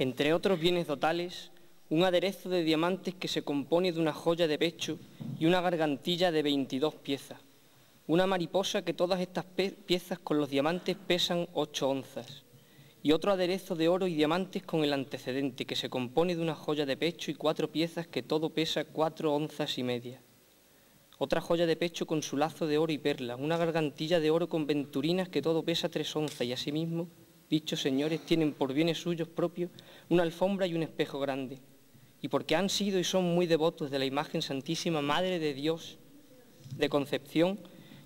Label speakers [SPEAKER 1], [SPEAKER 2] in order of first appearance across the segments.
[SPEAKER 1] Entre otros bienes totales, un aderezo de diamantes que se compone de una joya de pecho y una gargantilla de 22 piezas. Una mariposa que todas estas piezas con los diamantes pesan 8 onzas. Y otro aderezo de oro y diamantes con el antecedente, que se compone de una joya de pecho y cuatro piezas que todo pesa cuatro onzas y media. Otra joya de pecho con su lazo de oro y perla, una gargantilla de oro con venturinas que todo pesa tres onzas y asimismo dichos señores tienen por bienes suyos propios una alfombra y un espejo grande, y porque han sido y son muy devotos de la imagen santísima Madre de Dios de Concepción,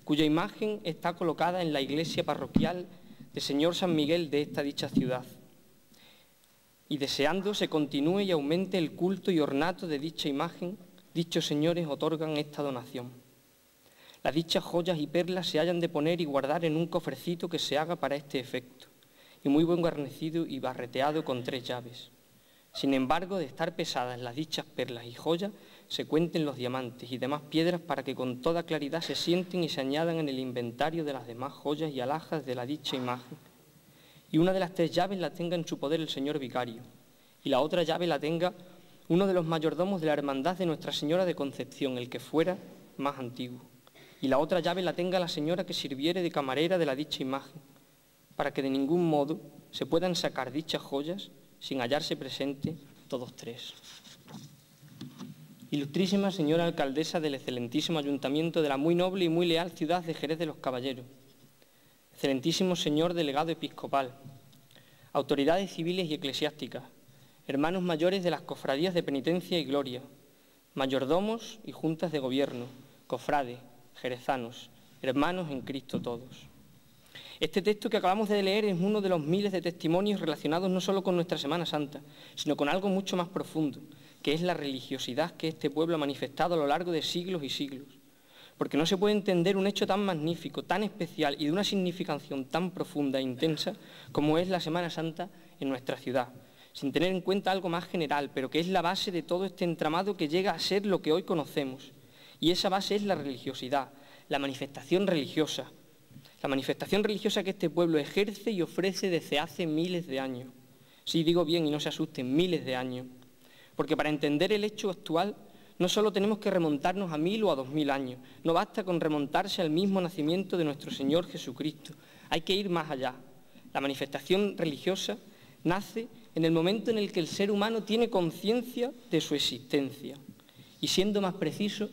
[SPEAKER 1] cuya imagen está colocada en la iglesia parroquial de Señor San Miguel de esta dicha ciudad. Y deseando se continúe y aumente el culto y ornato de dicha imagen, dichos señores otorgan esta donación. Las dichas joyas y perlas se hayan de poner y guardar en un cofrecito que se haga para este efecto y muy buen guarnecido y barreteado con tres llaves. Sin embargo, de estar pesadas las dichas perlas y joyas, se cuenten los diamantes y demás piedras para que con toda claridad se sienten y se añadan en el inventario de las demás joyas y alhajas de la dicha imagen. Y una de las tres llaves la tenga en su poder el señor vicario, y la otra llave la tenga uno de los mayordomos de la Hermandad de Nuestra Señora de Concepción, el que fuera más antiguo, y la otra llave la tenga la señora que sirviere de camarera de la dicha imagen para que de ningún modo se puedan sacar dichas joyas sin hallarse presente todos tres. Ilustrísima señora alcaldesa del excelentísimo ayuntamiento de la muy noble y muy leal ciudad de Jerez de los Caballeros, excelentísimo señor delegado episcopal, autoridades civiles y eclesiásticas, hermanos mayores de las cofradías de penitencia y gloria, mayordomos y juntas de gobierno, cofrades, jerezanos, hermanos en Cristo todos. Este texto que acabamos de leer es uno de los miles de testimonios relacionados no solo con nuestra Semana Santa, sino con algo mucho más profundo, que es la religiosidad que este pueblo ha manifestado a lo largo de siglos y siglos. Porque no se puede entender un hecho tan magnífico, tan especial y de una significación tan profunda e intensa como es la Semana Santa en nuestra ciudad, sin tener en cuenta algo más general, pero que es la base de todo este entramado que llega a ser lo que hoy conocemos. Y esa base es la religiosidad, la manifestación religiosa, la manifestación religiosa que este pueblo ejerce y ofrece desde hace miles de años. Sí, digo bien y no se asusten, miles de años. Porque para entender el hecho actual no solo tenemos que remontarnos a mil o a dos mil años, no basta con remontarse al mismo nacimiento de nuestro Señor Jesucristo, hay que ir más allá. La manifestación religiosa nace en el momento en el que el ser humano tiene conciencia de su existencia. Y siendo más preciso,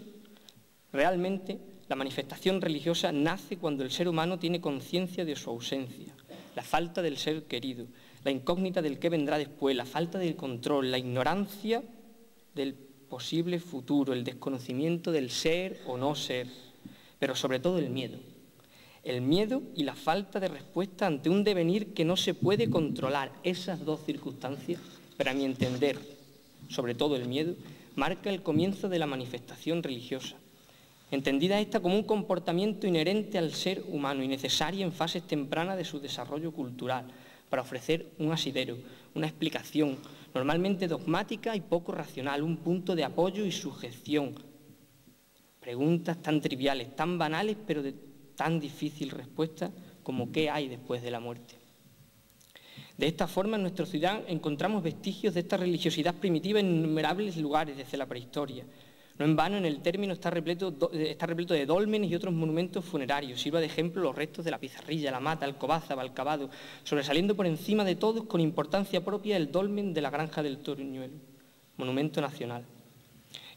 [SPEAKER 1] realmente la manifestación religiosa nace cuando el ser humano tiene conciencia de su ausencia, la falta del ser querido, la incógnita del que vendrá después, la falta del control, la ignorancia del posible futuro, el desconocimiento del ser o no ser, pero sobre todo el miedo. El miedo y la falta de respuesta ante un devenir que no se puede controlar. Esas dos circunstancias, para mi entender, sobre todo el miedo, marca el comienzo de la manifestación religiosa entendida esta como un comportamiento inherente al ser humano y necesaria en fases tempranas de su desarrollo cultural, para ofrecer un asidero, una explicación, normalmente dogmática y poco racional, un punto de apoyo y sujeción. Preguntas tan triviales, tan banales, pero de tan difícil respuesta como qué hay después de la muerte. De esta forma, en nuestra ciudad encontramos vestigios de esta religiosidad primitiva en innumerables lugares desde la prehistoria, no en vano en el término está repleto, está repleto de dólmenes y otros monumentos funerarios. Sirva de ejemplo los restos de la pizarrilla, la mata, el cobaza, el cavado, sobresaliendo por encima de todos con importancia propia el dolmen de la granja del Toruñuelo, monumento nacional.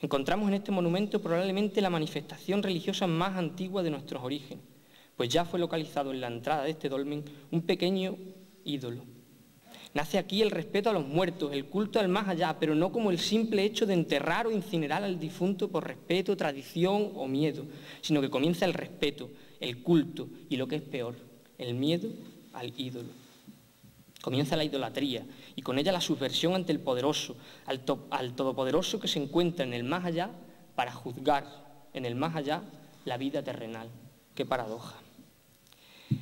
[SPEAKER 1] Encontramos en este monumento probablemente la manifestación religiosa más antigua de nuestros orígenes, pues ya fue localizado en la entrada de este dolmen un pequeño ídolo, Nace aquí el respeto a los muertos, el culto al más allá, pero no como el simple hecho de enterrar o incinerar al difunto por respeto, tradición o miedo, sino que comienza el respeto, el culto y lo que es peor, el miedo al ídolo. Comienza la idolatría y con ella la subversión ante el poderoso, al, todopoderoso que se encuentra en el más allá para juzgar en el más allá la vida terrenal. Qué paradoja.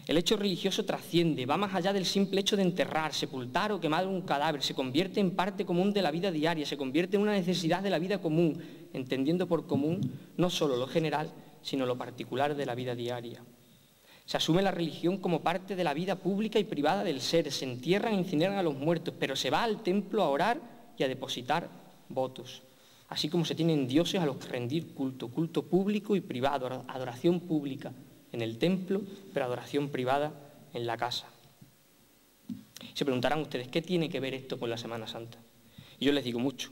[SPEAKER 1] El hecho religioso trasciende, va más allá del simple hecho de enterrar, sepultar o quemar un cadáver, se convierte en parte común de la vida diaria, se convierte en una necesidad de la vida común, entendiendo por común no solo lo general, sino lo particular de la vida diaria. Se asume la religión como parte de la vida pública y privada del ser, se entierran e incineran a los muertos, pero se va al templo a orar y a depositar votos. Así como se tienen dioses a los que rendir culto, culto público y privado, adoración pública en el templo, pero adoración privada en la casa. Se preguntarán ustedes, ¿qué tiene que ver esto con la Semana Santa? Y yo les digo mucho.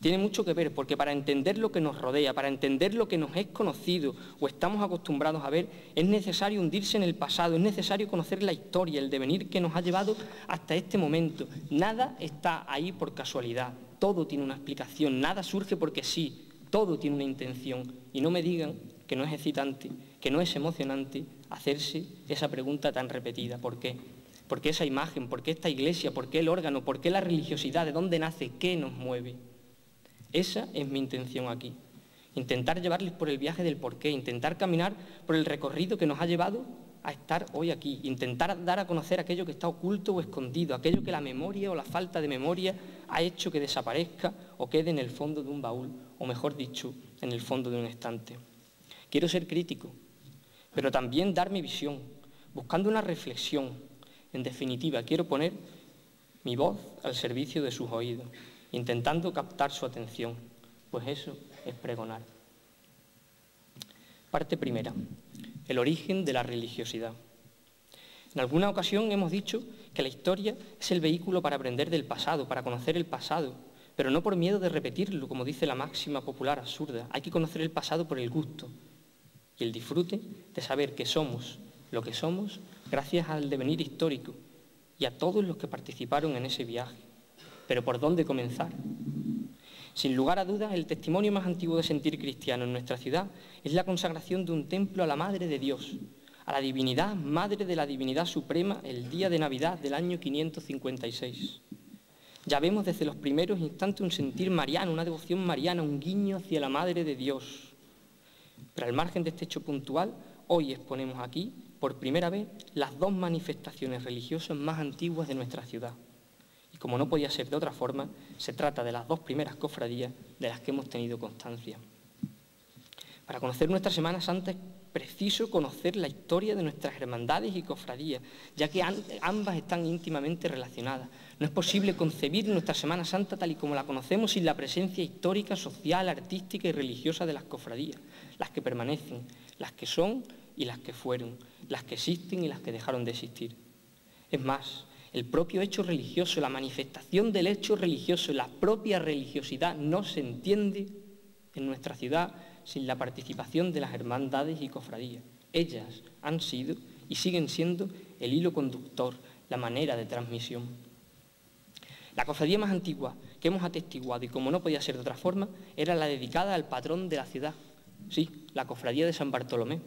[SPEAKER 1] Tiene mucho que ver porque para entender lo que nos rodea, para entender lo que nos es conocido o estamos acostumbrados a ver, es necesario hundirse en el pasado, es necesario conocer la historia, el devenir que nos ha llevado hasta este momento. Nada está ahí por casualidad, todo tiene una explicación, nada surge porque sí, todo tiene una intención. Y no me digan que no es excitante, que no es emocionante hacerse esa pregunta tan repetida. ¿Por qué? ¿Por qué esa imagen? ¿Por qué esta iglesia? ¿Por qué el órgano? ¿Por qué la religiosidad? ¿De dónde nace? ¿Qué nos mueve? Esa es mi intención aquí. Intentar llevarles por el viaje del porqué, intentar caminar por el recorrido que nos ha llevado a estar hoy aquí, intentar dar a conocer aquello que está oculto o escondido, aquello que la memoria o la falta de memoria ha hecho que desaparezca o quede en el fondo de un baúl, o mejor dicho, en el fondo de un estante. Quiero ser crítico, pero también dar mi visión, buscando una reflexión. En definitiva, quiero poner mi voz al servicio de sus oídos intentando captar su atención, pues eso es pregonar. Parte primera, el origen de la religiosidad. En alguna ocasión hemos dicho que la historia es el vehículo para aprender del pasado, para conocer el pasado, pero no por miedo de repetirlo, como dice la máxima popular absurda. Hay que conocer el pasado por el gusto y el disfrute de saber que somos lo que somos gracias al devenir histórico y a todos los que participaron en ese viaje. Pero ¿por dónde comenzar? Sin lugar a dudas, el testimonio más antiguo de sentir cristiano en nuestra ciudad es la consagración de un templo a la Madre de Dios, a la divinidad, Madre de la Divinidad Suprema, el día de Navidad del año 556. Ya vemos desde los primeros instantes un sentir mariano, una devoción mariana, un guiño hacia la Madre de Dios. Pero al margen de este hecho puntual, hoy exponemos aquí, por primera vez, las dos manifestaciones religiosas más antiguas de nuestra ciudad como no podía ser de otra forma, se trata de las dos primeras cofradías de las que hemos tenido constancia. Para conocer nuestra Semana Santa es preciso conocer la historia de nuestras hermandades y cofradías, ya que ambas están íntimamente relacionadas. No es posible concebir nuestra Semana Santa tal y como la conocemos sin la presencia histórica, social, artística y religiosa de las cofradías, las que permanecen, las que son y las que fueron, las que existen y las que dejaron de existir. Es más, el propio hecho religioso, la manifestación del hecho religioso, la propia religiosidad no se entiende en nuestra ciudad sin la participación de las hermandades y cofradías. Ellas han sido y siguen siendo el hilo conductor, la manera de transmisión. La cofradía más antigua que hemos atestiguado, y como no podía ser de otra forma, era la dedicada al patrón de la ciudad, sí, la cofradía de San Bartolomé.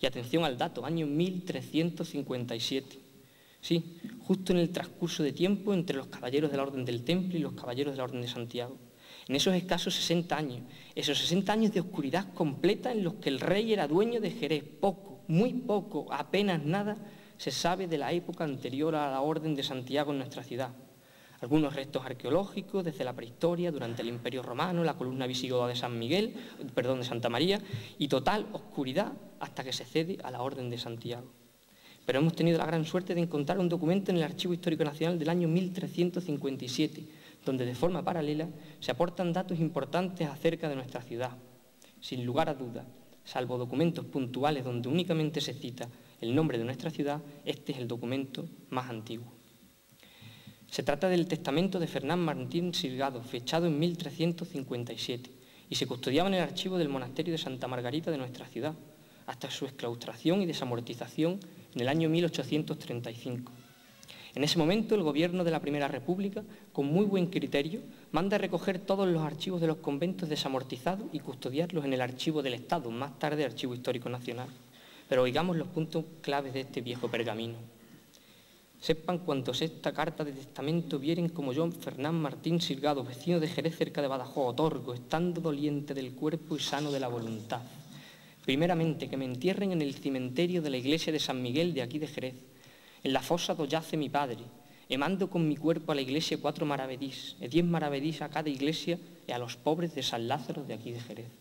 [SPEAKER 1] Y atención al dato, año 1357. Sí, justo en el transcurso de tiempo entre los caballeros de la Orden del Templo y los caballeros de la Orden de Santiago. En esos escasos 60 años, esos 60 años de oscuridad completa en los que el rey era dueño de Jerez, poco, muy poco, apenas nada, se sabe de la época anterior a la Orden de Santiago en nuestra ciudad. Algunos restos arqueológicos desde la prehistoria, durante el Imperio Romano, la columna visigoda de San Miguel, perdón, de Santa María, y total oscuridad hasta que se cede a la Orden de Santiago pero hemos tenido la gran suerte de encontrar un documento en el Archivo Histórico Nacional del año 1357, donde de forma paralela se aportan datos importantes acerca de nuestra ciudad. Sin lugar a duda, salvo documentos puntuales donde únicamente se cita el nombre de nuestra ciudad, este es el documento más antiguo. Se trata del testamento de Fernán Martín Silgado, fechado en 1357, y se custodiaba en el archivo del monasterio de Santa Margarita de nuestra ciudad, hasta su exclaustración y desamortización en el año 1835. En ese momento el gobierno de la Primera República, con muy buen criterio, manda recoger todos los archivos de los conventos desamortizados y custodiarlos en el archivo del Estado, más tarde Archivo Histórico Nacional. Pero oigamos los puntos claves de este viejo pergamino. Sepan cuantos esta carta de testamento vieren como yo, Fernán Martín Silgado, vecino de Jerez cerca de Badajoz, otorgo, estando doliente del cuerpo y sano de la voluntad Primeramente, que me entierren en el cementerio de la iglesia de San Miguel de aquí de Jerez, en la fosa donde yace mi padre, e mando con mi cuerpo a la iglesia cuatro maravedís, e diez maravedís a cada iglesia y a los pobres de San Lázaro de aquí de Jerez.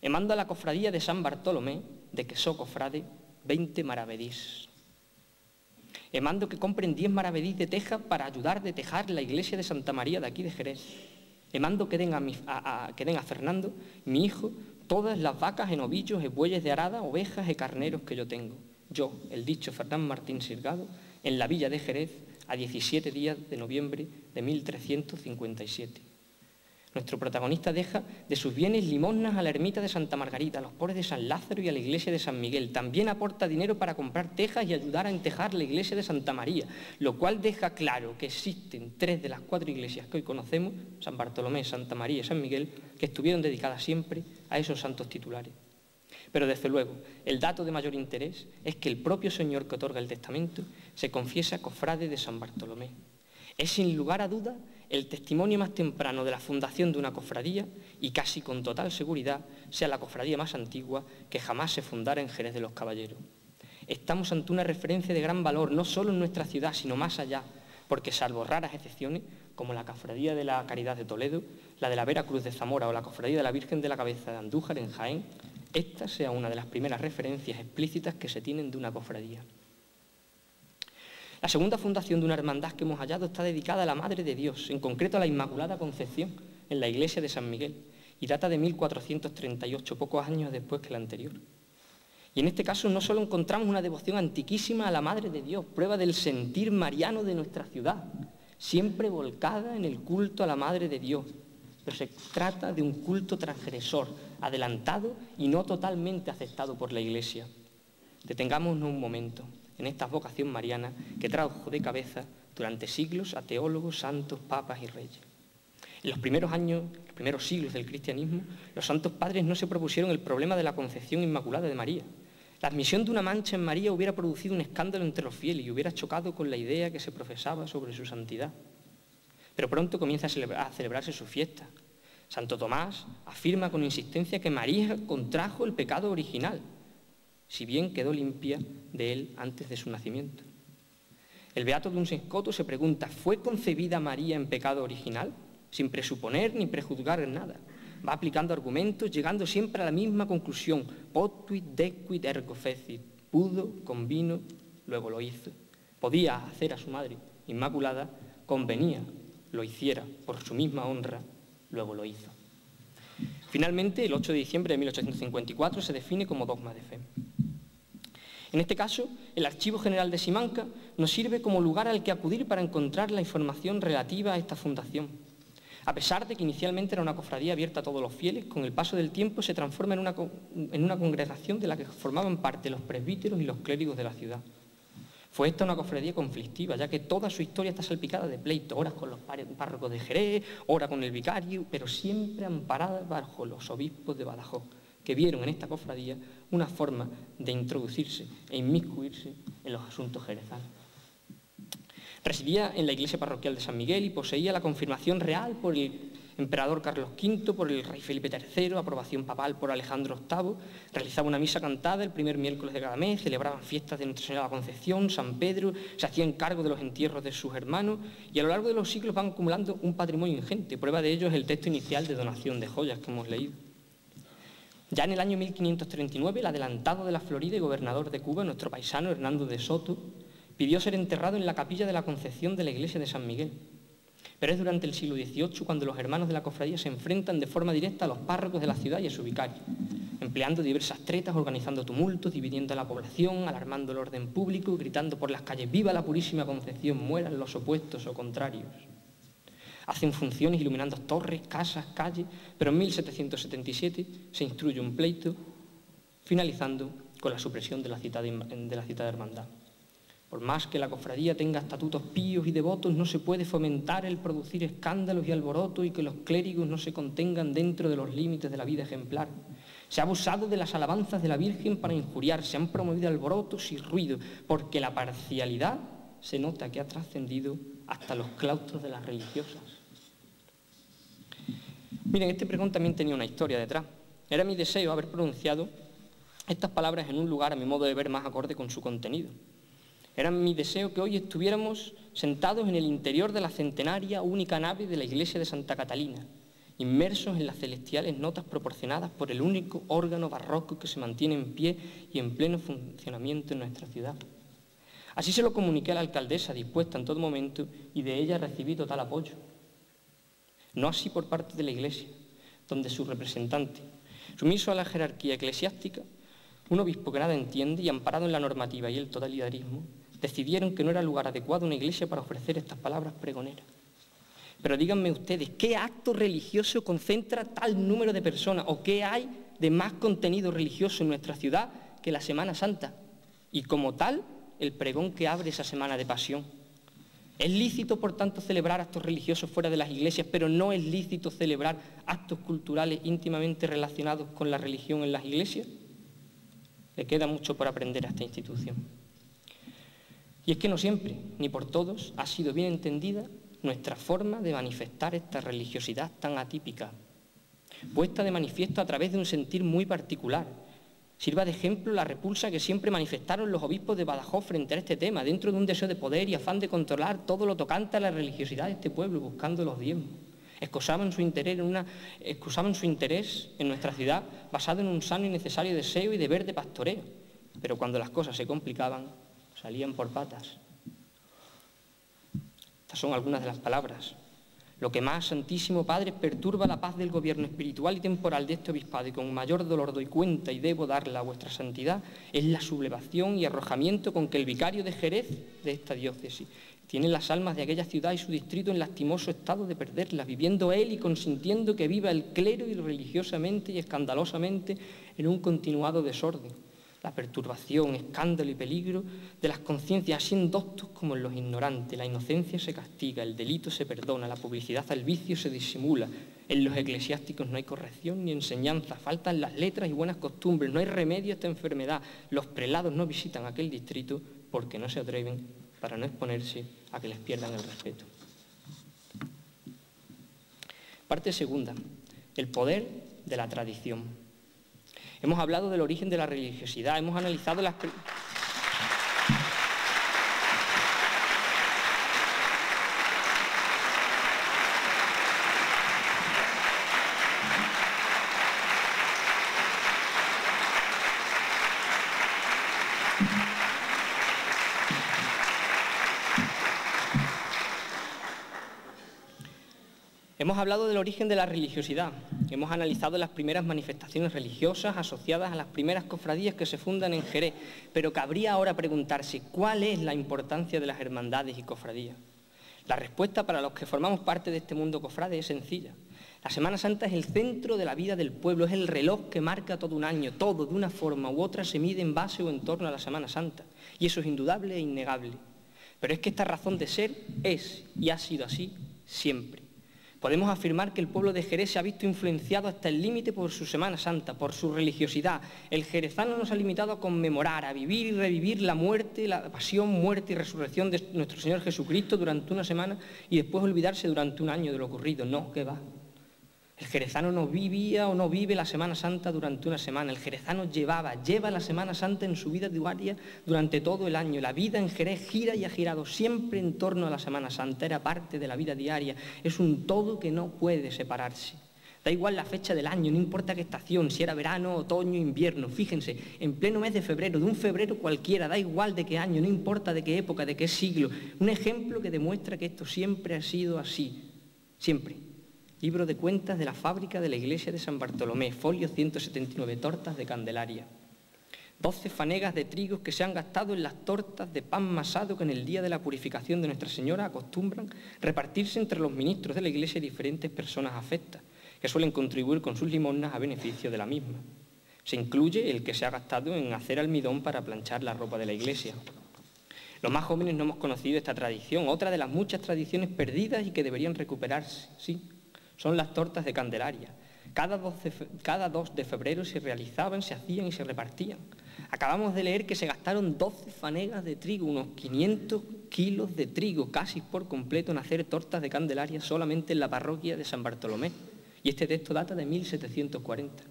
[SPEAKER 1] E mando a la cofradía de San Bartolomé, de que so cofrade, 20 maravedís. E mando que compren 10 maravedís de teja para ayudar de tejar la iglesia de Santa María de aquí de Jerez. E mando que den que den a Fernando, mi hijo, todas las vacas en ovillos, e bueyes de arada, ovejas y carneros que yo tengo. Yo, el dicho Fernán Martín Sirgado, en la villa de Jerez, a 17 días de noviembre de 1357. Nuestro protagonista deja de sus bienes limosnas a la ermita de Santa Margarita, a los pobres de San Lázaro y a la iglesia de San Miguel. También aporta dinero para comprar tejas y ayudar a entejar la iglesia de Santa María, lo cual deja claro que existen tres de las cuatro iglesias que hoy conocemos, San Bartolomé, Santa María y San Miguel, que estuvieron dedicadas siempre a esos santos titulares. Pero desde luego, el dato de mayor interés es que el propio Señor que otorga el testamento se confiesa cofrade de San Bartolomé. Es sin lugar a duda el testimonio más temprano de la fundación de una cofradía y casi con total seguridad sea la cofradía más antigua que jamás se fundara en Jerez de los Caballeros. Estamos ante una referencia de gran valor, no solo en nuestra ciudad, sino más allá, porque salvo raras excepciones, como la cofradía de la Caridad de Toledo, la de la Vera Cruz de Zamora o la cofradía de la Virgen de la Cabeza de Andújar en Jaén, esta sea una de las primeras referencias explícitas que se tienen de una cofradía. La segunda fundación de una hermandad que hemos hallado está dedicada a la Madre de Dios, en concreto a la Inmaculada Concepción, en la iglesia de San Miguel, y data de 1438, pocos años después que la anterior. Y en este caso no solo encontramos una devoción antiquísima a la Madre de Dios, prueba del sentir mariano de nuestra ciudad, siempre volcada en el culto a la Madre de Dios, pero se trata de un culto transgresor, adelantado y no totalmente aceptado por la Iglesia. Detengámonos un momento en esta vocación mariana que trajo de cabeza durante siglos a teólogos, santos, papas y reyes. En los primeros años, los primeros siglos del cristianismo, los santos padres no se propusieron el problema de la concepción inmaculada de María. La admisión de una mancha en María hubiera producido un escándalo entre los fieles y hubiera chocado con la idea que se profesaba sobre su santidad. Pero pronto comienza a, celebrarse su fiesta. Santo Tomás afirma con insistencia que María contrajo el pecado original, si bien quedó limpia de él antes de su nacimiento. El Beato de un Sescoto se pregunta, ¿fue concebida María en pecado original? Sin presuponer ni prejuzgar nada. Va aplicando argumentos, llegando siempre a la misma conclusión. Potuit dequit ergo fecit. Pudo, convino, luego lo hizo. Podía hacer a su madre inmaculada, convenía, lo hiciera por su misma honra, luego lo hizo. Finalmente, el 8 de diciembre de 1854 se define como dogma de fe. En este caso, el Archivo General de Simanca nos sirve como lugar al que acudir para encontrar la información relativa a esta fundación. A pesar de que inicialmente era una cofradía abierta a todos los fieles, con el paso del tiempo se transforma en una, congregación de la que formaban parte los presbíteros y los clérigos de la ciudad. Fue esta una cofradía conflictiva, ya que toda su historia está salpicada de pleito, horas con los párrocos de Jerez, horas con el vicario, pero siempre amparada bajo los obispos de Badajoz, que vieron en esta cofradía una forma de introducirse e inmiscuirse en los asuntos jerezanos. Residía en la iglesia parroquial de San Miguel y poseía la confirmación real por el emperador Carlos V, por el rey Felipe III, aprobación papal por Alejandro VIII, realizaba una misa cantada el primer miércoles de cada mes, celebraban fiestas de Nuestra Señora de la Concepción, San Pedro, se hacían cargo de los entierros de sus hermanos y a lo largo de los siglos van acumulando un patrimonio ingente. Prueba de ello es el texto inicial de donación de joyas que hemos leído. Ya en el año 1539, el adelantado de la Florida y gobernador de Cuba, nuestro paisano Hernando de Soto, pidió ser enterrado en la capilla de la Concepción de la iglesia de San Miguel. Pero es durante el siglo XVIII cuando los hermanos de la cofradía se enfrentan de forma directa a los párrocos de la ciudad y a su vicario, empleando diversas tretas, organizando tumultos, dividiendo a la población, alarmando el orden público, gritando por las calles ¡Viva la Purísima Concepción! ¡Mueran los opuestos o contrarios! Hacen funciones iluminando torres, casas, calles, pero en 1777 se instruye un pleito, finalizando con la supresión de la citada, de hermandad. Por más que la cofradía tenga estatutos píos y devotos, no se puede fomentar el producir escándalos y alborotos y que los clérigos no se contengan dentro de los límites de la vida ejemplar. Se ha abusado de las alabanzas de la Virgen para injuriar, se han promovido alborotos y ruido, porque la parcialidad se nota que ha trascendido hasta los claustros de las religiosas. Miren, este pregón también tenía una historia detrás. Era mi deseo haber pronunciado estas palabras en un lugar, a mi modo de ver, más acorde con su contenido. Era mi deseo que hoy estuviéramos sentados en el interior de la centenaria única nave de la iglesia de Santa Catalina inmersos en las celestiales notas proporcionadas por el único órgano barroco que se mantiene en pie y en pleno funcionamiento en nuestra ciudad. Así se lo comuniqué a la alcaldesa, dispuesta en todo momento, y de ella recibí total apoyo. No así por parte de la Iglesia, donde su representante, sumiso a la jerarquía eclesiástica, un obispo que nada entiende y amparado en la normativa y el totalitarismo, decidieron que no era lugar adecuado una iglesia para ofrecer estas palabras pregoneras. Pero díganme ustedes, ¿qué acto religioso concentra tal número de personas o qué hay de más contenido religioso en nuestra ciudad que la Semana Santa? Y como tal, el pregón que abre esa semana de pasión. Es lícito, por tanto, celebrar actos religiosos fuera de las iglesias, pero no es lícito celebrar actos culturales íntimamente relacionados con la religión en las iglesias. Le queda mucho por aprender a esta institución. Y es que no siempre, ni por todos, ha sido bien entendida nuestra forma de manifestar esta religiosidad tan atípica, puesta de manifiesto a través de un sentir muy particular, Sirva de ejemplo la repulsa que siempre manifestaron los obispos de Badajoz frente a este tema, dentro de un deseo de poder y afán de controlar todo lo tocante a la religiosidad de este pueblo, buscando los diezmos. Excusaban su interés en, excusaban su interés en nuestra ciudad basado en un sano y necesario deseo y deber de pastoreo, pero cuando las cosas se complicaban, salían por patas. Estas son algunas de las palabras lo que más, Santísimo Padre, perturba la paz del gobierno espiritual y temporal de este obispado y con mayor dolor doy cuenta y debo darla a vuestra santidad, es la sublevación y arrojamiento con que el vicario de Jerez de esta diócesis tiene las almas de aquella ciudad y su distrito en lastimoso estado de perderlas, viviendo él y consintiendo que viva el clero y religiosamente y escandalosamente en un continuado desorden la perturbación, escándalo y peligro de las conciencias, así en doctos como en los ignorantes. La inocencia se castiga, el delito se perdona, la publicidad al vicio se disimula. En los eclesiásticos no hay corrección ni enseñanza, faltan las letras y buenas costumbres, no hay remedio a esta enfermedad. Los prelados no visitan aquel distrito porque no se atreven para no exponerse a que les pierdan el respeto. Parte segunda, el poder de la tradición. Hemos hablado del origen de la religiosidad, hemos analizado las... Hemos hablado del origen de la religiosidad, hemos analizado las primeras manifestaciones religiosas asociadas a las primeras cofradías que se fundan en Jerez, pero cabría ahora preguntarse cuál es la importancia de las hermandades y cofradías. La respuesta para los que formamos parte de este mundo cofrade es sencilla. La Semana Santa es el centro de la vida del pueblo, es el reloj que marca todo un año, todo de una forma u otra se mide en base o en torno a la Semana Santa, y eso es indudable e innegable. Pero es que esta razón de ser es y ha sido así siempre. Podemos afirmar que el pueblo de Jerez se ha visto influenciado hasta el límite por su Semana Santa, por su religiosidad. El jerezano nos ha limitado a conmemorar, a vivir y revivir la muerte, la pasión, muerte y resurrección de nuestro Señor Jesucristo durante una semana y después olvidarse durante un año de lo ocurrido. No, que va. El jerezano no vivía o no vive la Semana Santa durante una semana. El jerezano llevaba, lleva la Semana Santa en su vida diaria durante todo el año. La vida en Jerez gira y ha girado siempre en torno a la Semana Santa. Era parte de la vida diaria. Es un todo que no puede separarse. Da igual la fecha del año, no importa qué estación, si era verano, otoño, invierno. Fíjense, en pleno mes de febrero, de un febrero cualquiera, da igual de qué año, no importa de qué época, de qué siglo. Un ejemplo que demuestra que esto siempre ha sido así. Siempre. Libro de cuentas de la fábrica de la iglesia de San Bartolomé, folio 179, tortas de Candelaria. Doce fanegas de trigo que se han gastado en las tortas de pan masado que en el día de la purificación de Nuestra Señora acostumbran repartirse entre los ministros de la iglesia y diferentes personas afectas, que suelen contribuir con sus limonas a beneficio de la misma. Se incluye el que se ha gastado en hacer almidón para planchar la ropa de la iglesia. Los más jóvenes no hemos conocido esta tradición, otra de las muchas tradiciones perdidas y que deberían recuperarse, sí, son las tortas de Candelaria. Cada 2, de, febrero se realizaban, se hacían y se repartían. Acabamos de leer que se gastaron 12 fanegas de trigo, unos 500 kilos de trigo, casi por completo, en hacer tortas de Candelaria solamente en la parroquia de San Bartolomé. Y este texto data de 1740.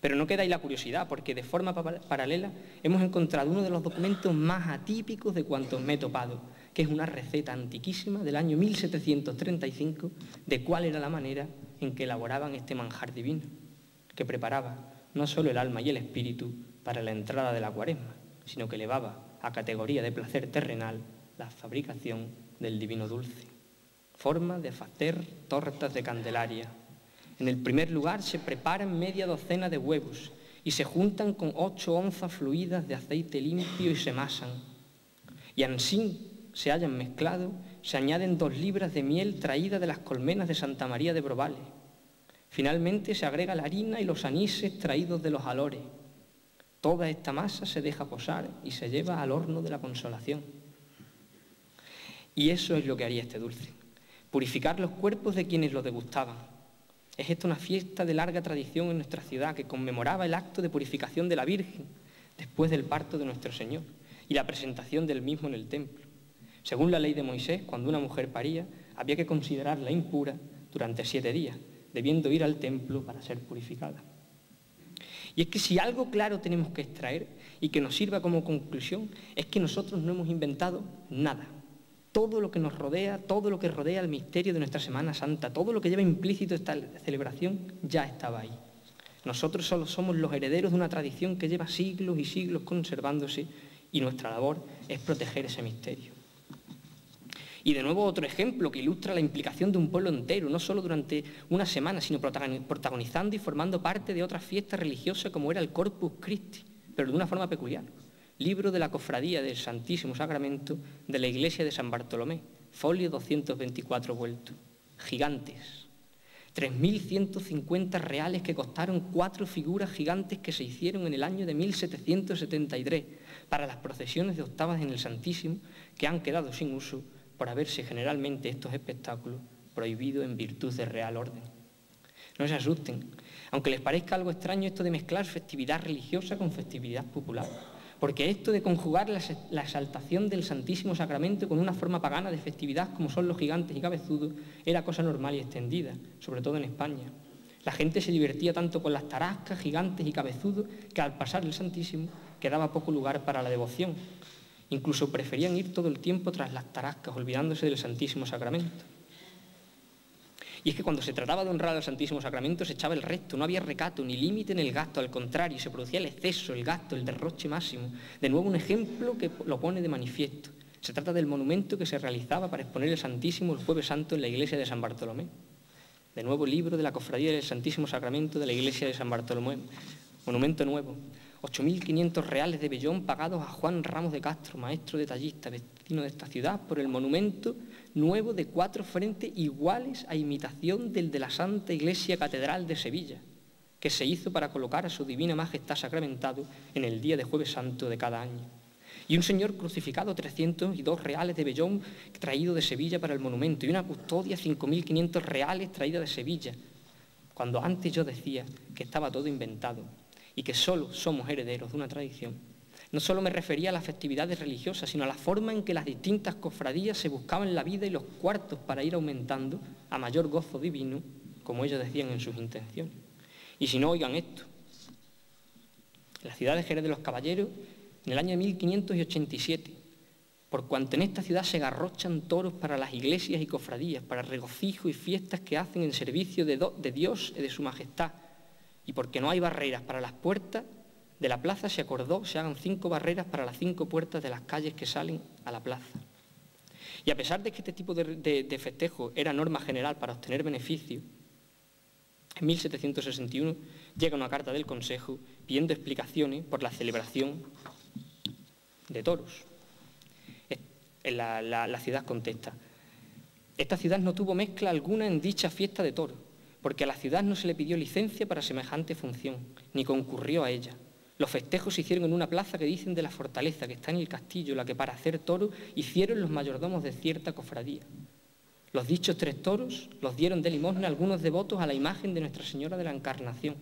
[SPEAKER 1] Pero no queda ahí la curiosidad, porque de forma paralela hemos encontrado uno de los documentos más atípicos de cuantos me he topado, que es una receta antiquísima del año 1735 de cuál era la manera en que elaboraban este manjar divino, que preparaba no solo el alma y el espíritu para la entrada de la cuaresma, sino que elevaba a categoría de placer terrenal la fabricación del divino dulce. Forma de hacer tortas de candelaria. En el primer lugar se preparan media docena de huevos y se juntan con ocho onzas fluidas de aceite limpio y se masan. Y así se hayan mezclado, se añaden dos libras de miel traída de las colmenas de Santa María de Brobales. Finalmente se agrega la harina y los anises traídos de los alores. Toda esta masa se deja posar y se lleva al horno de la consolación. Y eso es lo que haría este dulce, purificar los cuerpos de quienes lo degustaban. Es esta una fiesta de larga tradición en nuestra ciudad que conmemoraba el acto de purificación de la Virgen después del parto de nuestro Señor y la presentación del mismo en el templo. Según la ley de Moisés, cuando una mujer paría, había que considerarla impura durante siete días, debiendo ir al templo para ser purificada. Y es que si algo claro tenemos que extraer y que nos sirva como conclusión, es que nosotros no hemos inventado nada. Todo lo que nos rodea, todo lo que rodea el misterio de nuestra Semana Santa, todo lo que lleva implícito esta celebración, ya estaba ahí. Nosotros solo somos los herederos de una tradición que lleva siglos y siglos conservándose y nuestra labor es proteger ese misterio. Y de nuevo otro ejemplo que ilustra la implicación de un pueblo entero, no solo durante una semana, sino protagonizando y formando parte de otra fiesta religiosa como era el Corpus Christi, pero de una forma peculiar. Libro de la Cofradía del Santísimo Sacramento de la Iglesia de San Bartolomé, folio 224 vuelto. Gigantes. 3.150 reales que costaron cuatro figuras gigantes que se hicieron en el año de 1773 para las procesiones de octavas en el Santísimo que han quedado sin uso por haberse generalmente estos espectáculos prohibidos en virtud de real orden. No se asusten, aunque les parezca algo extraño esto de mezclar festividad religiosa con festividad popular, porque esto de conjugar la exaltación del Santísimo Sacramento con una forma pagana de festividad como son los gigantes y cabezudos era cosa normal y extendida, sobre todo en España. La gente se divertía tanto con las tarascas, gigantes y cabezudos que al pasar el Santísimo quedaba poco lugar para la devoción, Incluso preferían ir todo el tiempo tras las tarascas, olvidándose del Santísimo Sacramento. Y es que cuando se trataba de honrar al Santísimo Sacramento se echaba el resto, no había recato ni límite en el gasto, al contrario, se producía el exceso, el gasto, el derroche máximo. De nuevo un ejemplo que lo pone de manifiesto. Se trata del monumento que se realizaba para exponer el Santísimo el jueves santo en la iglesia de San Bartolomé. De nuevo libro de la Cofradía del Santísimo Sacramento de la iglesia de San Bartolomé. Monumento nuevo, 8.500 reales de Bellón pagados a Juan Ramos de Castro, maestro detallista, vecino de esta ciudad, por el monumento nuevo de cuatro frentes iguales a imitación del de la Santa Iglesia Catedral de Sevilla, que se hizo para colocar a su Divina Majestad sacramentado en el día de Jueves Santo de cada año. Y un señor crucificado, 302 reales de Bellón traído de Sevilla para el monumento, y una custodia, 5.500 reales traída de Sevilla, cuando antes yo decía que estaba todo inventado y que solo somos herederos de una tradición, no solo me refería a las festividades religiosas, sino a la forma en que las distintas cofradías se buscaban la vida y los cuartos para ir aumentando a mayor gozo divino, como ellos decían en sus intenciones. Y si no, oigan esto. En la ciudad de Jerez de los Caballeros, en el año 1587, por cuanto en esta ciudad se garrochan toros para las iglesias y cofradías, para regocijo y fiestas que hacen en servicio de, de Dios y de su majestad, y porque no hay barreras para las puertas de la plaza, se acordó se hagan cinco barreras para las cinco puertas de las calles que salen a la plaza. Y a pesar de que este tipo de, festejo era norma general para obtener beneficio, en 1761 llega una carta del Consejo pidiendo explicaciones por la celebración de toros. La ciudad contesta, esta ciudad no tuvo mezcla alguna en dicha fiesta de toros porque a la ciudad no se le pidió licencia para semejante función, ni concurrió a ella. Los festejos se hicieron en una plaza que dicen de la fortaleza, que está en el castillo, la que para hacer toro hicieron los mayordomos de cierta cofradía. Los dichos tres toros los dieron de limosna algunos devotos a la imagen de Nuestra Señora de la Encarnación,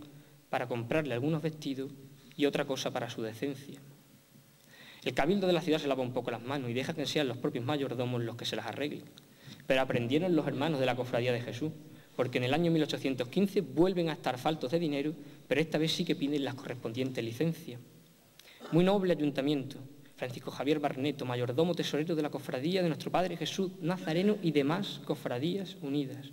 [SPEAKER 1] para comprarle algunos vestidos y otra cosa para su decencia. El cabildo de la ciudad se lava un poco las manos y deja que sean los propios mayordomos los que se las arreglen. Pero aprendieron los hermanos de la cofradía de Jesús porque en el año 1815 vuelven a estar faltos de dinero, pero esta vez sí que piden las correspondientes licencias. Muy noble ayuntamiento, Francisco Javier Barneto, mayordomo tesorero de la cofradía de nuestro Padre Jesús Nazareno y demás cofradías unidas.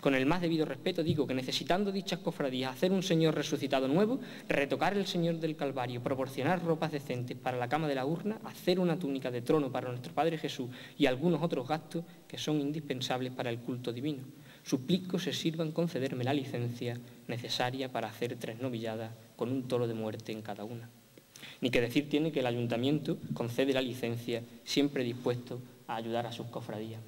[SPEAKER 1] Con el más debido respeto digo que necesitando dichas cofradías hacer un Señor resucitado nuevo, retocar el Señor del Calvario, proporcionar ropas decentes para la cama de la urna, hacer una túnica de trono para nuestro Padre Jesús y algunos otros gastos que son indispensables para el culto divino. Suplico se sirvan concederme la licencia necesaria para hacer tres novilladas con un toro de muerte en cada una. Ni que decir tiene que el ayuntamiento concede la licencia siempre dispuesto a ayudar a sus cofradías.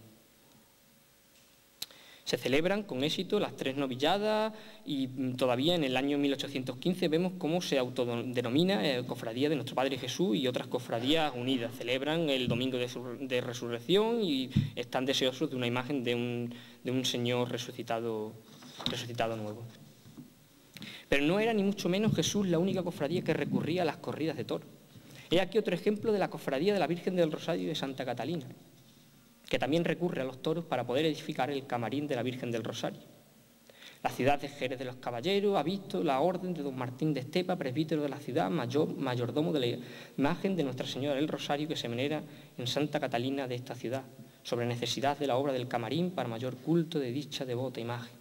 [SPEAKER 1] Se celebran con éxito las tres novilladas y mm, todavía en el año 1815 vemos cómo se autodenomina eh, Cofradía de Nuestro Padre Jesús y otras cofradías unidas. Celebran el Domingo de, Resurrección y están deseosos de una imagen de un, Señor resucitado, nuevo. Pero no era ni mucho menos Jesús la única cofradía que recurría a las corridas de toro. He aquí otro ejemplo de la cofradía de la Virgen del Rosario de Santa Catalina que también recurre a los toros para poder edificar el camarín de la Virgen del Rosario. La ciudad de Jerez de los Caballeros ha visto la orden de don Martín de Estepa, presbítero de la ciudad, mayor, mayordomo de la imagen de Nuestra Señora del Rosario que se venera en Santa Catalina de esta ciudad, sobre necesidad de la obra del camarín para mayor culto de dicha devota imagen.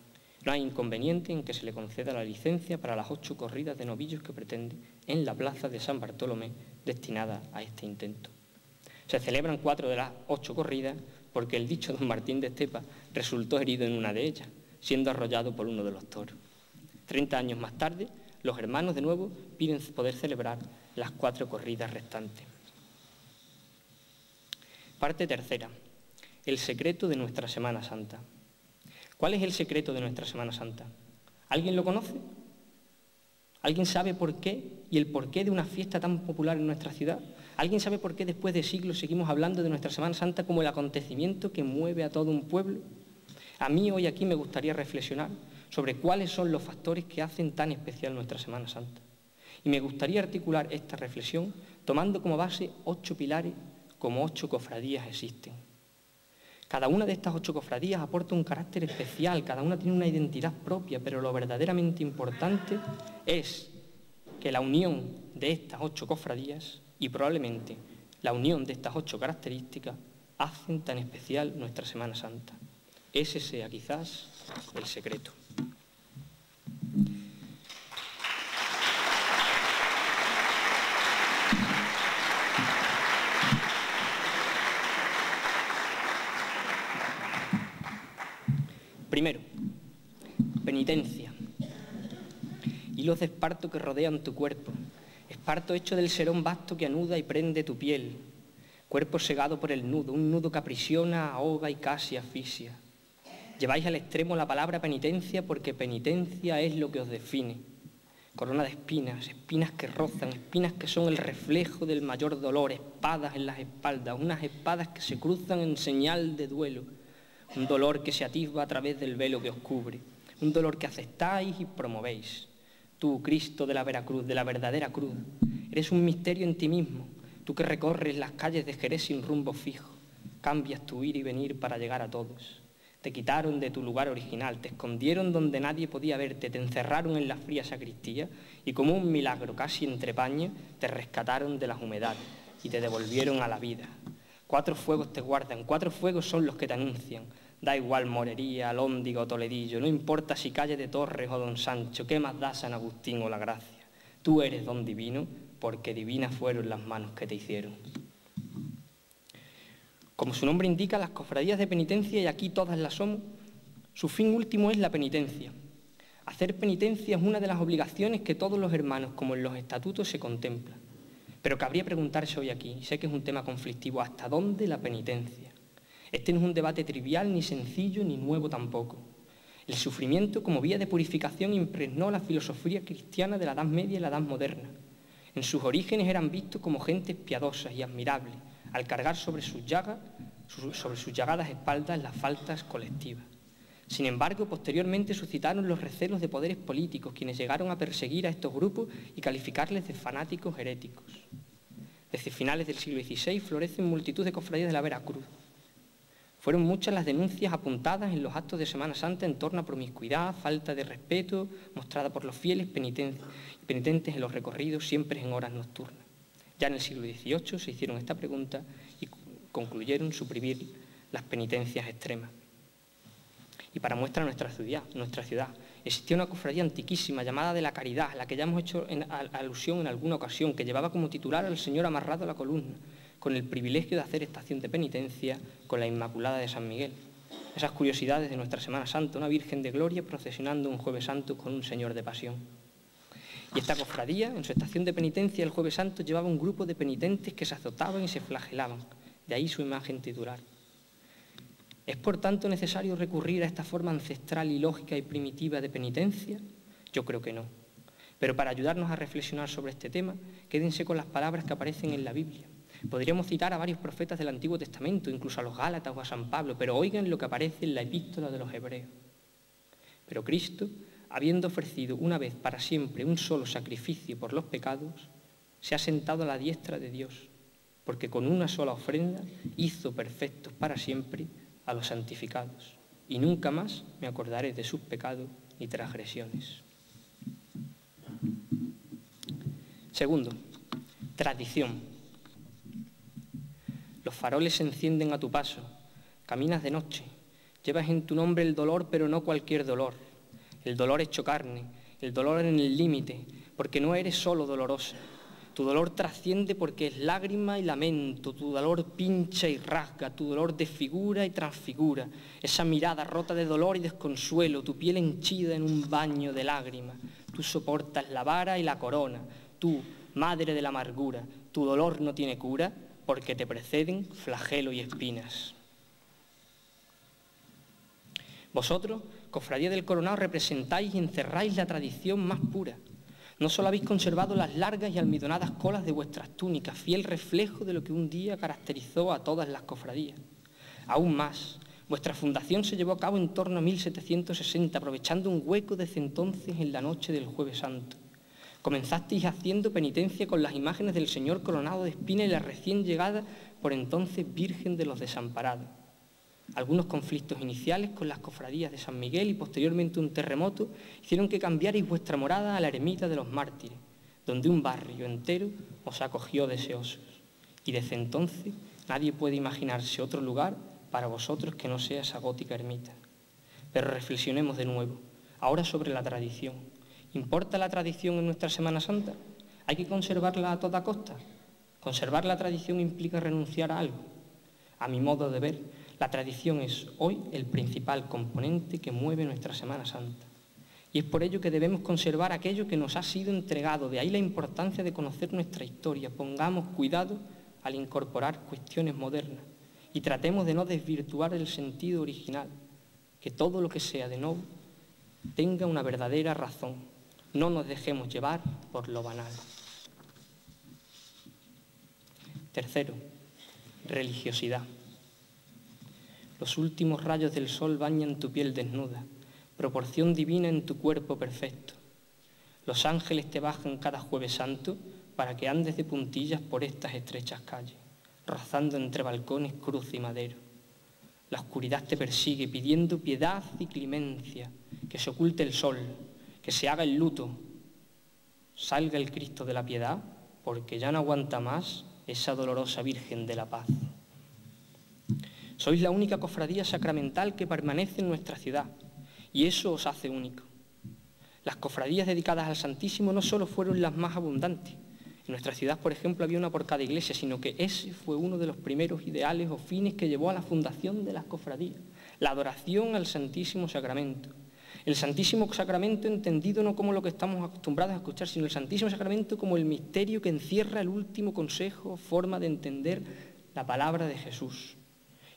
[SPEAKER 1] No hay inconveniente en que se le conceda la licencia para las ocho corridas de novillos que pretende en la plaza de San Bartolomé destinada a este intento. Se celebran cuatro de las ocho corridas porque el dicho don Martín de Estepa resultó herido en una de ellas, siendo arrollado por uno de los toros. Treinta años más tarde, los hermanos de nuevo piden poder celebrar las cuatro corridas restantes. Parte tercera. El secreto de nuestra Semana Santa. ¿Cuál es el secreto de nuestra Semana Santa? ¿Alguien lo conoce? ¿Alguien sabe por qué y el porqué de una fiesta tan popular en nuestra ciudad? ¿Alguien sabe por qué después de siglos seguimos hablando de nuestra Semana Santa como el acontecimiento que mueve a todo un pueblo? A mí hoy aquí me gustaría reflexionar sobre cuáles son los factores que hacen tan especial nuestra Semana Santa. Y me gustaría articular esta reflexión tomando como base ocho pilares como ocho cofradías existen. Cada una de estas ocho cofradías aporta un carácter especial, cada una tiene una identidad propia, pero lo verdaderamente importante es que la unión de estas ocho cofradías y probablemente la unión de estas ocho características hacen tan especial nuestra Semana Santa. Ese sea quizás el secreto. Primero, penitencia. Hilos de esparto que rodean tu cuerpo, esparto hecho del serón vasto que anuda y prende tu piel, cuerpo segado por el nudo, un nudo que aprisiona, ahoga y casi asfixia. Lleváis al extremo la palabra penitencia porque penitencia es lo que os define. Corona de espinas, espinas que rozan, espinas que son el reflejo del mayor dolor, espadas en las espaldas, unas espadas que se cruzan en señal de duelo, un dolor que se atisba a través del velo que os cubre, un dolor que aceptáis y promovéis. Tú, Cristo de la Veracruz, de la verdadera cruz, eres un misterio en ti mismo, tú que recorres las calles de Jerez sin rumbo fijo, cambias tu ir y venir para llegar a todos. Te quitaron de tu lugar original, te escondieron donde nadie podía verte, te encerraron en la fría sacristía y como un milagro casi entre paños te rescataron de las humedades y te devolvieron a la vida. Cuatro fuegos te guardan, cuatro fuegos son los que te anuncian, Da igual Morería, Lóndiga o Toledillo, no importa si calle de Torres o Don Sancho, ¿qué más da San Agustín o la Gracia? Tú eres don divino porque divinas fueron las manos que te hicieron. Como su nombre indica, las cofradías de penitencia, y aquí todas las somos, su fin último es la penitencia. Hacer penitencia es una de las obligaciones que todos los hermanos, como en los estatutos, se contemplan. Pero cabría preguntarse hoy aquí, sé que es un tema conflictivo, ¿hasta dónde la penitencia? Este no es un debate trivial, ni sencillo, ni nuevo tampoco. El sufrimiento como vía de purificación impregnó la filosofía cristiana de la Edad Media y la Edad Moderna. En sus orígenes eran vistos como gentes piadosas y admirables, al cargar sobre sus, llagas, sobre sus llagadas espaldas las faltas colectivas. Sin embargo, posteriormente suscitaron los recelos de poderes políticos, quienes llegaron a perseguir a estos grupos y calificarles de fanáticos heréticos. Desde finales del siglo XVI florecen multitud de cofradías de la Veracruz, fueron muchas las denuncias apuntadas en los actos de Semana Santa en torno a promiscuidad, falta de respeto mostrada por los fieles penitentes, en los recorridos siempre en horas nocturnas. Ya en el siglo XVIII se hicieron esta pregunta y concluyeron suprimir las penitencias extremas. Y para muestra nuestra ciudad, nuestra ciudad, existía una cofradía antiquísima llamada de la Caridad, a la que ya hemos hecho alusión en alguna ocasión, que llevaba como titular al Señor amarrado a la columna, con el privilegio de hacer estación de penitencia con la Inmaculada de San Miguel. Esas curiosidades de nuestra Semana Santa, una Virgen de Gloria procesionando un Jueves Santo con un Señor de Pasión. Y esta cofradía, en su estación de penitencia el Jueves Santo, llevaba un grupo de penitentes que se azotaban y se flagelaban, de ahí su imagen titular. ¿Es por tanto necesario recurrir a esta forma ancestral y lógica y primitiva de penitencia? Yo creo que no. Pero para ayudarnos a reflexionar sobre este tema, quédense con las palabras que aparecen en la Biblia. Podríamos citar a varios profetas del Antiguo Testamento, incluso a los Gálatas o a San Pablo, pero oigan lo que aparece en la epístola de los Hebreos. Pero Cristo, habiendo ofrecido una vez para siempre un solo sacrificio por los pecados, se ha sentado a la diestra de Dios, porque con una sola ofrenda hizo perfectos para siempre a los santificados, y nunca más me acordaré de sus pecados ni transgresiones. Segundo, tradición. Los faroles se encienden a tu paso, caminas de noche, llevas en tu nombre el dolor, pero no cualquier dolor. El dolor hecho carne, el dolor en el límite, porque no eres solo dolorosa, tu dolor trasciende porque es lágrima y lamento, tu dolor pincha y rasga, tu dolor desfigura y transfigura, esa mirada rota de dolor y desconsuelo, tu piel henchida en un baño de lágrimas. Tú soportas la vara y la corona, tú, madre de la amargura, tu dolor no tiene cura porque te preceden flagelo y espinas. Vosotros, cofradía del coronado, representáis y encerráis la tradición más pura no solo habéis conservado las largas y almidonadas colas de vuestras túnicas, fiel reflejo de lo que un día caracterizó a todas las cofradías. Aún más, vuestra fundación se llevó a cabo en torno a 1760, aprovechando un hueco desde entonces en la noche del Jueves Santo. Comenzasteis haciendo penitencia con las imágenes del Señor coronado de espina y la recién llegada por entonces Virgen de los Desamparados algunos conflictos iniciales con las cofradías de San Miguel y posteriormente un terremoto hicieron que cambiarais vuestra morada a la ermita de los mártires, donde un barrio entero os acogió deseosos. Y desde entonces nadie puede imaginarse otro lugar para vosotros que no sea esa gótica ermita. Pero reflexionemos de nuevo, ahora sobre la tradición. ¿Importa la tradición en nuestra Semana Santa? ¿Hay que conservarla a toda costa? Conservar la tradición implica renunciar a algo. A mi modo de ver, la tradición es hoy el principal componente que mueve nuestra Semana Santa. Y es por ello que debemos conservar aquello que nos ha sido entregado. De ahí la importancia de conocer nuestra historia. Pongamos cuidado al incorporar cuestiones modernas y tratemos de no desvirtuar el sentido original. Que todo lo que sea de nuevo tenga una verdadera razón. No nos dejemos llevar por lo banal. Tercero, religiosidad. Los últimos rayos del sol bañan tu piel desnuda, proporción divina en tu cuerpo perfecto. Los ángeles te bajan cada jueves santo para que andes de puntillas por estas estrechas calles, rozando entre balcones, cruz y madero. La oscuridad te persigue pidiendo piedad y clemencia, que se oculte el sol, que se haga el luto, salga el Cristo de la piedad, porque ya no aguanta más esa dolorosa Virgen de la paz. Sois la única cofradía sacramental que permanece en nuestra ciudad y eso os hace único. Las cofradías dedicadas al Santísimo no solo fueron las más abundantes. En nuestra ciudad, por ejemplo, había una por cada iglesia, sino que ese fue uno de los primeros ideales o fines que llevó a la fundación de las cofradías, la adoración al Santísimo Sacramento. El Santísimo Sacramento entendido no como lo que estamos acostumbrados a escuchar, sino el Santísimo Sacramento como el misterio que encierra el último consejo, forma de entender la palabra de Jesús.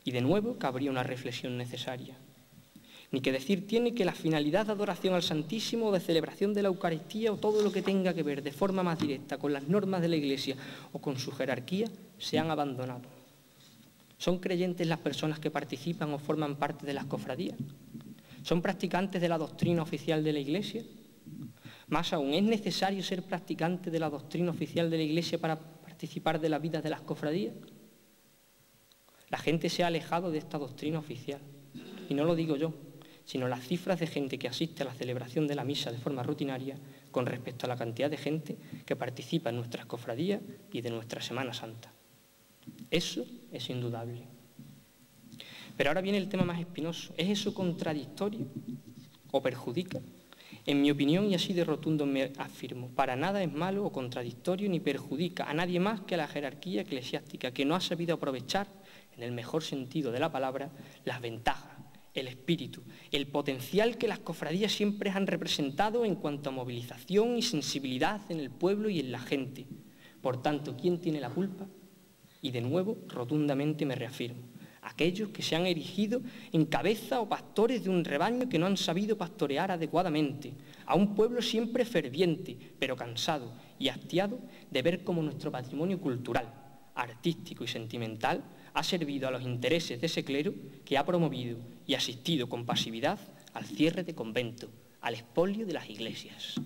[SPEAKER 1] Y de nuevo cabría una reflexión necesaria. Ni que decir tiene que la finalidad de adoración al Santísimo o de celebración de la Eucaristía o todo lo que tenga que ver de forma más directa con las normas de la Iglesia o con su jerarquía se han abandonado. ¿Son creyentes las personas que participan o forman parte de las cofradías? ¿Son practicantes de la doctrina oficial de la Iglesia? Más aún, ¿es necesario ser practicante de la doctrina oficial de la Iglesia para participar de la vida de las cofradías? La gente se ha alejado de esta doctrina oficial. Y no lo digo yo, sino las cifras de gente que asiste a la celebración de la misa de forma rutinaria con respecto a la cantidad de gente que participa en nuestras cofradías y de nuestra Semana Santa. Eso es indudable. Pero ahora viene el tema más espinoso. ¿Es eso contradictorio o perjudica? En mi opinión, y así de rotundo me afirmo, para nada es malo o contradictorio ni perjudica a nadie más que a la jerarquía eclesiástica, que no ha sabido aprovechar, en el mejor sentido de la palabra, las ventajas, el espíritu, el potencial que las cofradías siempre han representado en cuanto a movilización y sensibilidad en el pueblo y en la gente. Por tanto, ¿quién tiene la culpa? Y de nuevo, rotundamente me reafirmo, aquellos que se han erigido en cabeza o pastores de un rebaño que no han sabido pastorear adecuadamente, a un pueblo siempre ferviente, pero cansado y hastiado de ver cómo nuestro patrimonio cultural, artístico y sentimental ha servido a los intereses de ese clero que ha promovido y asistido con pasividad al cierre de convento, al expolio de las iglesias.